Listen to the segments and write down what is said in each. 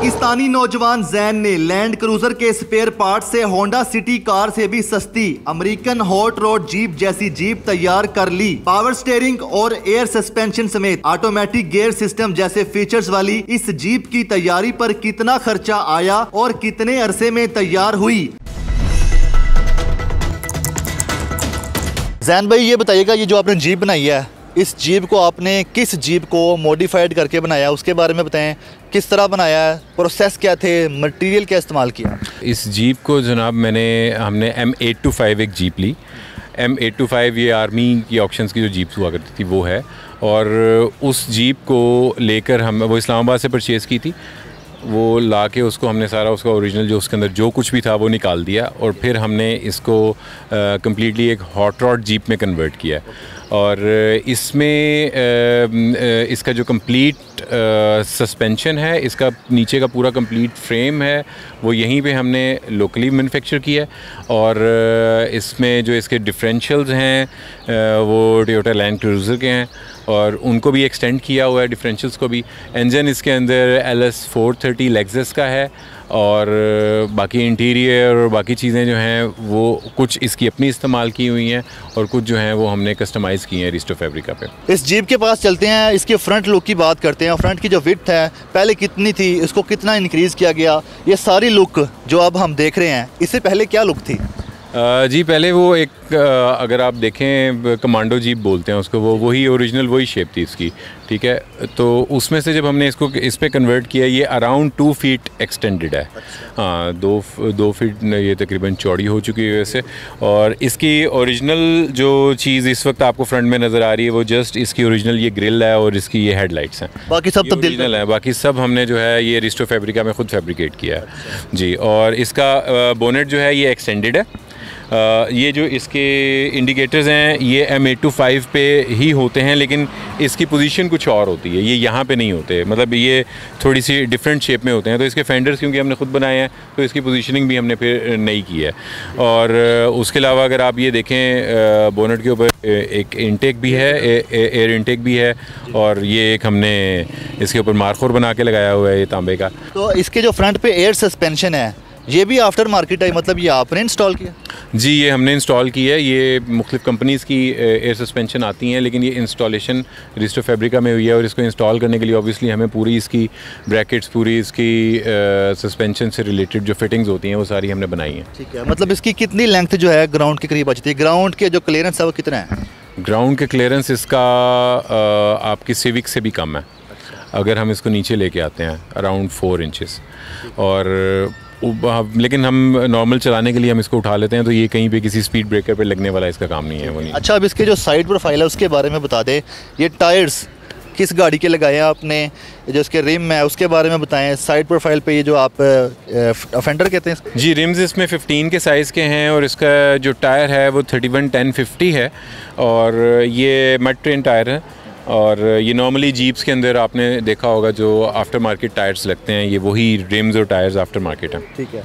पाकिस्तानी नौजवान जैन ने land cruiser के स्पेयर पार्ट से होंडा सिटी कार से भी सस्ती अमेरिकन हॉट रोड जीप जैसी जीप तैयार कर ली। पावर स्टेयरिंग और एयर सस्पेंशन समेत ऑटोमेटिक गियर सिस्टम जैसे फीचर्स वाली इस जीप की तैयारी पर कितना खर्चा आया और कितने अरसे में तैयार हुई? जैन भाई, ये बताइएगा, ये जो आपने जीप बनाई है इस जीप को आपने किस जीप को मॉडिफाइड करके बनाया? उसके बारे में बताएँ। किस तरह बनाया? प्रोसेस क्या थे? मटेरियल क्या इस्तेमाल किया? इस जीप को जनाब मैंने, हमने एम एट टू फाइव एक जीप ली। एम एट टू फाइव ये आर्मी की ऑप्शंस की जो जीप हुआ करती थी, वो है। और उस जीप को लेकर हम, वो इस्लामाबाद से परचेज़ की थी। वो ला के उसको हमने सारा उसका ओरिजिनल जो उसके अंदर जो कुछ भी था, वो निकाल दिया। और फिर हमने इसको कम्प्लीटली एक हॉट रॉड जीप में कन्वर्ट किया और इसमें इसका जो कंप्लीट सस्पेंशन है, इसका नीचे का पूरा कंप्लीट फ्रेम है, वो यहीं पे हमने लोकली मैन्युफैक्चर किया है। और इसमें जो इसके डिफरेंशियल्स हैं वो टोयोटा लैंड क्रूज़र के हैं और उनको भी एक्सटेंड किया हुआ है डिफरेंशियल्स को भी। इंजन इसके अंदर एल एस फोर थर्टी का है और बाकी इंटीरियर और बाकी चीज़ें जो हैं, वो कुछ इसकी अपनी इस्तेमाल की हुई हैं और कुछ जो हैं वो हमने कस्टमाइज़ की हैं रिस्टो फैब्रिका पे। इस जीप के पास चलते हैं, इसके फ्रंट लुक की बात करते हैं फ्रंट की जो विथ है, पहले कितनी थी, इसको कितना इंक्रीज़ किया गया, ये सारी लुक जो अब हम देख रहे हैं, इससे पहले क्या लुक थी? जी पहले वो एक अगर आप देखें कमांडो जीप बोलते हैं उसको वो वही ओरिजिनल वही शेप थी इसकी ठीक है? तो उसमें से जब हमने इसको इस पर कन्वर्ट किया ये अराउंड टू फीट एक्सटेंडेड है। हाँ दो दो फीट ये तकरीबन चौड़ी हो चुकी है वैसे और इसकी ओरिजिनल जो चीज़ इस वक्त आपको फ्रंट में नज़र आ रही है वो जस्ट इसकी ओरिजिनल ये ग्रिल है और इसकी ये हेडलाइट्स हैं। बाकी सब तब्दील है बाकी सब हमने जो है ये रिस्टो फैब्रिका में खुद फैब्रिकेट किया है। जी और इसका बोनेट जो है ये एक्सटेंडेड है। ये जो इसके इंडिकेटर्स हैं, ये एम एट टू फाइव पे ही होते हैं, लेकिन इसकी पोजीशन कुछ और होती है। ये यहाँ पे नहीं होते। मतलब ये थोड़ी सी डिफरेंट शेप में होते हैं। तो इसके फेंडर्स क्योंकि हमने खुद बनाए हैं तो इसकी पोजीशनिंग भी हमने फिर नहीं की है। और उसके अलावा अगर आप ये देखें बोनट के ऊपर एक इनटेक भी है एयर इनटेक भी है, और ये एक हमने इसके ऊपर मारखोर बना के लगाया हुआ है, ये तांबे का। तो इसके जो फ्रंट पे एयर सस्पेंशन है ये भी आफ्टर मार्केट है मतलब ये आपने इंस्टॉल किया? जी ये हमने इंस्टॉल की है। ये मुख्तु कंपनीज़ की एयर सस्पेंशन आती हैं लेकिन ये इंस्टॉलेशन रिस्टो फैब्रिका में हुई है और इसको इंस्टॉल करने के लिए ऑब्वियसली हमें पूरी इसकी ब्रैकेट्स पूरी इसकी सस्पेंशन से रिलेटेड जो फिटिंग्स होती हैं वो सारी हमने बनाई हैं। ठीक है मतलब इसकी कितनी लेंथ जो है ग्राउंड के करीब बचती है? ग्राउंड के जो क्लियरेंस है वो कितना है? ग्राउंड के क्लियरेंस इसका आपकी सिविक से भी कम है। अच्छा। अगर हम इसको नीचे लेके आते हैं अराउंड फोर इंचज़ और लेकिन हम नॉर्मल चलाने के लिए हम इसको उठा लेते हैं तो ये कहीं पे किसी स्पीड ब्रेकर पे लगने वाला इसका काम नहीं है वो नहीं अच्छा अब इसके जो साइड प्रोफ़ाइल है उसके बारे में बता दें। ये टायर्स किस गाड़ी के लगाए हैं आपने? जो इसके रिम है उसके बारे में बताएँ। साइड प्रोफ़ाइल पे ये जो आप अफेंडर कहते हैं जी रिम्स इसमें 15 के साइज़ के हैं और इसका जो टायर है वो 31 1050 है। और ये मड ट्रेन टायर है। और ये नॉर्मली जीप्स के अंदर आपने देखा होगा जो आफ्टर मार्केट टायर्स लगते हैं, ये वही रिम्स और टायर्स आफ्टर मार्केट हैं। ठीक है।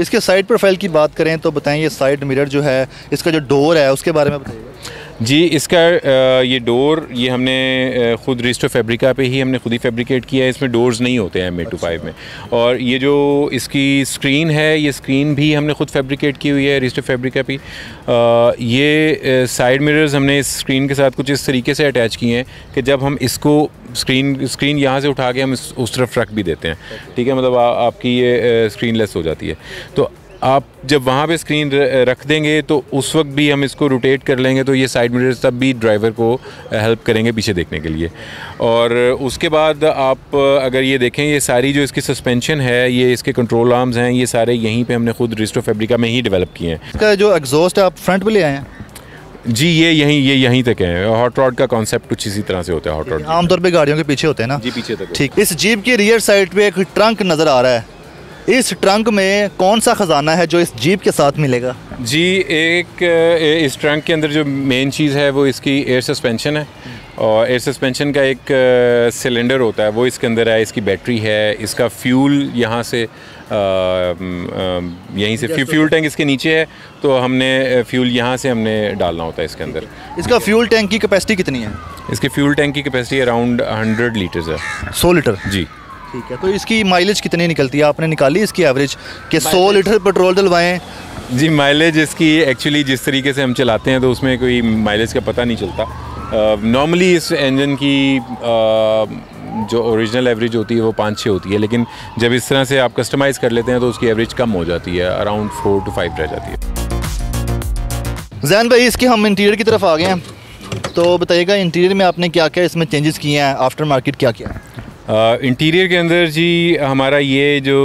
इसके साइड प्रोफ़ाइल की बात करें तो बताएँ, ये साइड मिरर जो है, इसका जो डोर है, उसके बारे में बताइए। जी इसका ये डोर ये हमने ख़ुद रिस्टो फैब्रिका पे ही हमने खुद ही फैब्रिकेट किया है। इसमें डोर्स नहीं होते हैं एम ए टू फाइव में और ये जो इसकी स्क्रीन है ये स्क्रीन भी हमने खुद फैब्रिकेट की हुई है रिस्टो फैब्रिका पे। ये साइड मिरर्स हमने इस स्क्रीन के साथ कुछ इस तरीके से अटैच किए हैं कि जब हम इसको स्क्रीन स्क्रीन यहाँ से उठा के हम उस तरफ़ रख भी देते हैं। ठीक है मतलब आ, आपकी ये स्क्रीन लेस हो जाती है। तो आप जब वहाँ पे स्क्रीन रख देंगे तो उस वक्त भी हम इसको रोटेट कर लेंगे तो ये साइड मिरर्स तब भी ड्राइवर को हेल्प करेंगे पीछे देखने के लिए। और उसके बाद आप अगर ये देखें ये सारी जो इसकी सस्पेंशन है ये इसके कंट्रोल आर्म्स हैं ये सारे यहीं पे हमने खुद रिस्टो फैब्रिका में ही डेवलप किए हैं। इसका जो एग्जॉस्ट है आप फ्रंट पे ले आए हैं? जी ये यहीं ये यहीं तक है। हॉट रॉड का कॉन्सेप्ट कुछ इसी तरह से होता है हॉट रॉड आमतौर पर गाड़ियों के पीछे होते हैं ना? जी पीछे तक ठीक इस जीप की रियर साइड पे एक ट्रंक नज़र आ रहा है। इस ट्रंक में कौन सा ख़जाना है जो इस जीप के साथ मिलेगा? जी एक इस ट्रंक के अंदर जो मेन चीज़ है वो इसकी एयर सस्पेंशन है। और एयर सस्पेंशन का एक सिलेंडर होता है वो इसके अंदर है इसकी बैटरी है इसका फ्यूल यहाँ से यहीं से फ्यूल टैंक इसके नीचे है तो हमने फ्यूल यहाँ से हमने डालना होता है इसके अंदर। इसका फ्यूल टैंक की कैपेसिटी कितनी है? इसके फ्यूल टैंक की कैपेसिटी अराउंड हंड्रेड लीटर्स है। सौ लीटर? जी। ठीक है तो इसकी माइलेज कितनी निकलती है? आपने निकाली इसकी एवरेज कि सौ लीटर पेट्रोल डलवाएँ? जी माइलेज इसकी एक्चुअली जिस तरीके से हम चलाते हैं तो उसमें कोई माइलेज का पता नहीं चलता। नॉर्मली इस इंजन की uh, जो ओरिजिनल एवरेज होती है वो पाँच छः होती है लेकिन जब इस तरह से आप कस्टमाइज़ कर लेते हैं तो उसकी एवरेज कम हो जाती है अराउंड फोर टू फाइव रह जाती है। जैन भाई इसके हम इंटीरियर की तरफ़ आ गए हैं। तो बताइएगा इंटीरियर में आपने क्या क्या इसमें चेंजेस किए हैं? आफ्टर मार्केट क्या किया इंटीरियर के अंदर जी, हमारा ये जो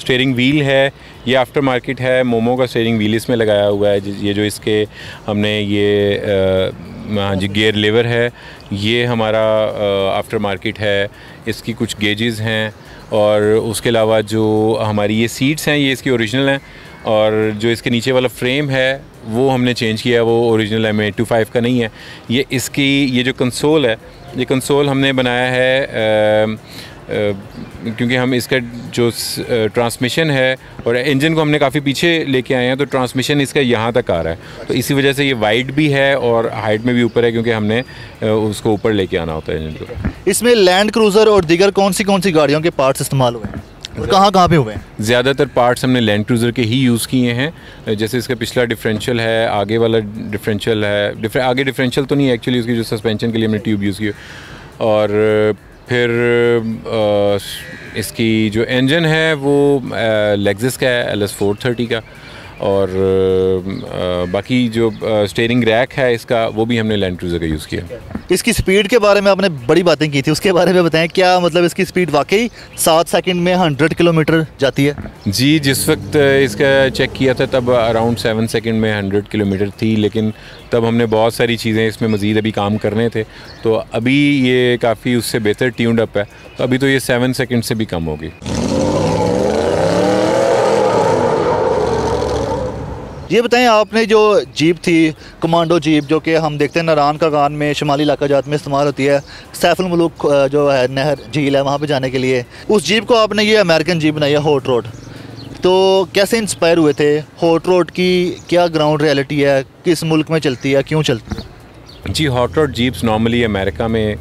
स्टेयरिंग व्हील है, ये आफ्टर मार्केट है, मोमो का स्टेयरिंग व्हील इसमें लगाया हुआ है ये जो इसके हमने ये हाँ जी गेयर लेवर है, ये हमारा आफ्टर मार्केट है, इसकी कुछ गेजेस हैं, और उसके अलावा जो हमारी ये सीट्स हैं, ये इसकी ओरिजिनल हैं, और जो इसके नीचे वाला फ्रेम है, वो हमने चेंज किया है वो original M A two five का नहीं है, ये इसकी, ये जो कंसोल है ये कंसोल हमने बनाया है क्योंकि हम इसका जो ट्रांसमिशन है और इंजन को हमने काफ़ी पीछे लेके आए हैं तो ट्रांसमिशन इसका यहाँ तक आ रहा है। तो इसी वजह से ये वाइड भी है और हाइट में भी ऊपर है, क्योंकि हमने उसको ऊपर लेके आना होता है इंजन को। इसमें लैंड क्रूज़र और दीगर कौन सी कौन सी गाड़ियों के पार्ट्स इस्तेमाल हुए हैं? और कहाँ कहाँ पे हुए हैं? ज़्यादातर पार्ट्स हमने लैंड क्रूज़र के ही यूज़ किए हैं। जैसे इसका पिछला डिफरेंशियल है आगे वाला डिफरेंशियल है। डिफरे, आगे डिफरेंशियल तो नहीं है एक्चुअली उसकी जो सस्पेंशन के लिए हमने ट्यूब यूज़ की और फिर आ, इसकी जो इंजन है वो लेग्जिस का है एल एस फोर थर्टी का। और बाकी जो स्टेयरिंग रैक है इसका वो भी हमने लैंड क्रूज़र का यूज़ किया। इसकी स्पीड के बारे में आपने बड़ी बातें की थी उसके बारे में बताएँ क्या मतलब इसकी स्पीड वाकई सात सेकंड में हंड्रेड किलोमीटर जाती है? जी जिस वक्त इसका चेक किया था तब अराउंड सेवन सेकंड में हंड्रेड किलोमीटर थी लेकिन तब हमने बहुत सारी चीज़ें इसमें मज़ीद अभी काम करने थे। तो अभी ये काफ़ी उससे बेहतर ट्यून्ड अप है तो अभी तो ये सेवन सेकेंड से भी कम होगी। ये बताएँ आपने जो जीप थी कमांडो जीप जो कि हम देखते हैं नारान का गान में शुमाली इलाका जात में इस्तेमाल होती है सैफुल मुलुक जो है नहर झील है वहाँ पे जाने के लिए। उस जीप को आपने ये अमेरिकन जीप बनाई है हॉट रोड। तो कैसे इंस्पायर हुए थे? हॉट रोड की क्या ग्राउंड रियलिटी है? किस मुल्क में चलती है? क्यों चलती है? जी hot rod jeeps normally America में आ,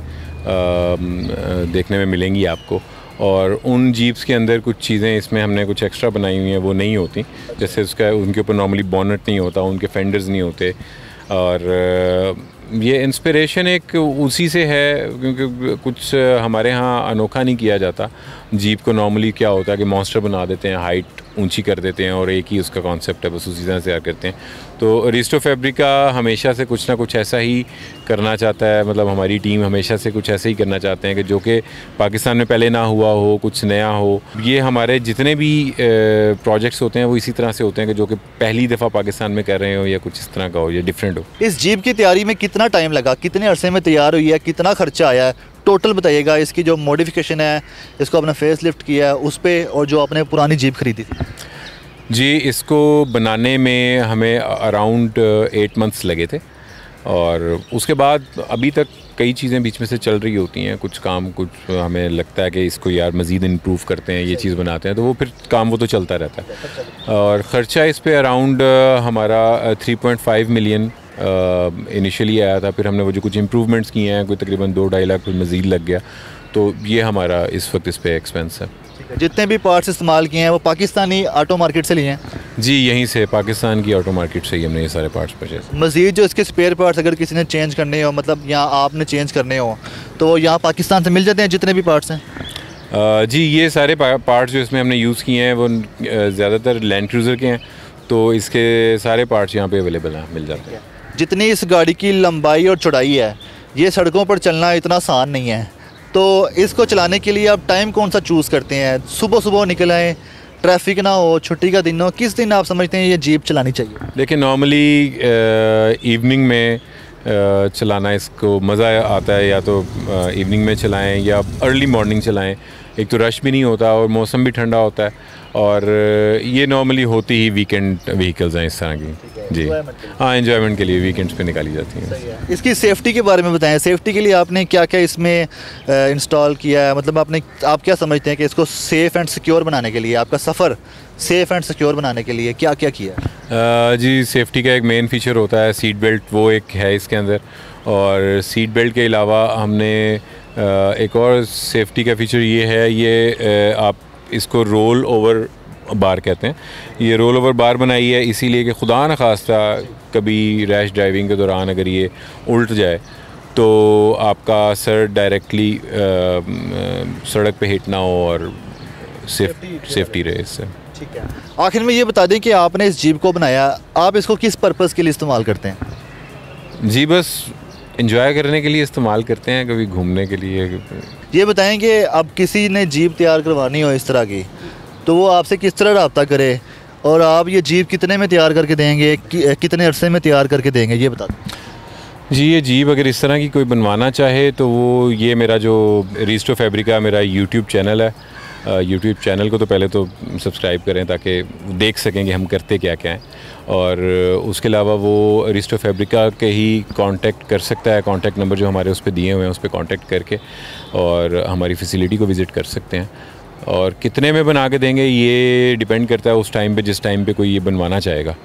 देखने में मिलेंगी आपको। और उन जीप्स के अंदर कुछ चीज़ें इसमें हमने कुछ एक्स्ट्रा बनाई हुई हैं, वो नहीं होती। जैसे उसका, उनके ऊपर नॉर्मली बॉनट नहीं होता, उनके फेंडर्स नहीं होते। और ये इंस्पिरेशन एक उसी से है, क्योंकि कुछ हमारे यहाँ अनोखा नहीं किया जाता। जीप को नॉर्मली क्या होता है कि मॉन्स्टर बना देते हैं हाइट ऊँची कर देते हैं और एक ही उसका कॉन्सेप्ट है, बस उसी तरह से तैयार करते हैं। तो रिस्टो फैब्रिका हमेशा से कुछ ना कुछ ऐसा ही करना चाहता है मतलब हमारी टीम हमेशा से कुछ ऐसे ही करना चाहते हैं कि जो कि पाकिस्तान में पहले ना हुआ हो, कुछ नया हो। ये हमारे जितने भी प्रोजेक्ट्स होते हैं, वो इसी तरह से होते हैं कि जो कि पहली दफ़ा पाकिस्तान में कर रहे हो या कुछ इस तरह का हो, या डिफरेंट हो। इस जीप की तैयारी में कितना टाइम लगा? कितने अरसे में तैयार हुई है? कितना खर्चा आया है? टोटल बताइएगा, इसकी जो मॉडिफिकेशन है, इसको आपने फेस लिफ्ट किया है, उस पर और जो आपने पुरानी जीप खरीदी थी। जी, इसको बनाने में हमें अराउंड एट मंथ्स लगे थे। और उसके बाद अभी तक कई चीज़ें बीच में से चल रही होती हैं, कुछ काम, कुछ हमें लगता है कि इसको यार मज़ीद इम्प्रूव करते हैं, ये चीज़ बनाते हैं तो वो फिर काम वो तो चलता रहता है। और ख़र्चा इस पर अराउंड हमारा 3.5 मिलियन इनिशियली आया था फिर हमने वो जो कुछ इम्प्रूवमेंट्स किए हैं कोई तकरीबन दो ढाई लाख मज़ीद लग गया। तो ये हमारा इस वक्त इस पर एक्सपेंस है। जितने भी पार्ट्स इस्तेमाल किए हैं वो पाकिस्तानी ऑटो मार्केट से लिए हैं? जी यहीं से पाकिस्तान की ऑटो मार्केट से ही हमने ये सारे पार्ट्स परचेज मज़ीद जो इसके स्पेयर पार्ट्स अगर किसी ने चेंज करने हो मतलब यहाँ आपने चेंज करने हो तो यहाँ पाकिस्तान से मिल जाते हैं जितने भी पार्ट्स हैं? जी ये सारे पार्ट्स जो इसमें हमने यूज़ किए हैं वो ज़्यादातर लैंड क्रूज़र के हैं तो इसके सारे पार्ट्स यहाँ पे अवेलेबल हैं मिल जाते हैं। जितनी इस गाड़ी की लंबाई और चौड़ाई है, ये सड़कों पर चलना इतना आसान नहीं है। तो इसको चलाने के लिए आप टाइम कौन सा चूज़ करते हैं? सुबह सुबह निकल आएँ ट्रैफ़िक ना हो, छुट्टी का दिन हो, किस दिन आप समझते हैं ये जीप चलानी चाहिए? देखिए नॉर्मली इवनिंग में चलाना इसको मज़ा आता है, या तो इवनिंग में चलाएँ, या अर्ली मॉर्निंग चलाएँ। एक तो रश भी नहीं होता और मौसम भी ठंडा होता है और ये नॉर्मली होती ही वीकेंड व्हीकल्स हैं इस तरह की। जी। हाँ इन्जॉयमेंट के लिए वीकेंड्स पे निकाली जाती हैं। इसकी सेफ्टी के बारे में बताएँ। सेफ्टी के लिए आपने क्या क्या इसमें इंस्टॉल किया है? मतलब आपने आप क्या समझते हैं कि इसको सेफ़ एंड सिक्योर बनाने के लिए आपका सफ़र सेफ़ एंड सिक्योर बनाने के लिए क्या क्या किया जी सेफ्टी का एक मेन फीचर होता है। सीट बेल्ट वो एक है इसके अंदर। और सीट बेल्ट के अलावा हमने एक और सेफ्टी का फीचर ये है ये आप इसको रोल ओवर बार कहते हैं। ये रोल ओवर बार बनाई है इसीलिए कि खुदा न खास्ता कभी रैश ड्राइविंग के दौरान अगर ये उल्ट जाए तो आपका सर डायरेक्टली सड़क पे हिट ना हो और सेफ्टी रहे। इससे। ठीक है। आखिर में ये बता दें कि आपने इस जीप को बनाया आप इसको किस पर्पज़ के लिए इस्तेमाल करते हैं? जी बस इंजॉय करने के लिए इस्तेमाल करते हैं कभी घूमने के लिए? ये बताएँ कि अब किसी ने जीप तैयार करवानी हो इस तरह की तो वो आपसे किस तरह रबता करे? और आप ये जीप कितने में तैयार करके देंगे कि, कितने अरसे में तैयार करके देंगे ये बता जी ये जीप अगर इस तरह की कोई बनवाना चाहे तो वो ये मेरा जो रिस्टो फैब्रिका मेरा यूट्यूब चैनल है यूट्यूब चैनल को तो पहले तो सब्सक्राइब करें ताकि देख सकें कि हम करते क्या क्या हैं। और उसके अलावा वो रिस्टो फैब्रिका के ही कांटेक्ट कर सकता है कांटेक्ट नंबर जो हमारे उस पर दिए हुए हैं, उस पर कांटेक्ट करके और हमारी फैसिलिटी को विज़िट कर सकते हैं। और कितने में बना के देंगे ये डिपेंड करता है उस टाइम पे, जिस टाइम पे कोई ये बनवाना चाहेगा।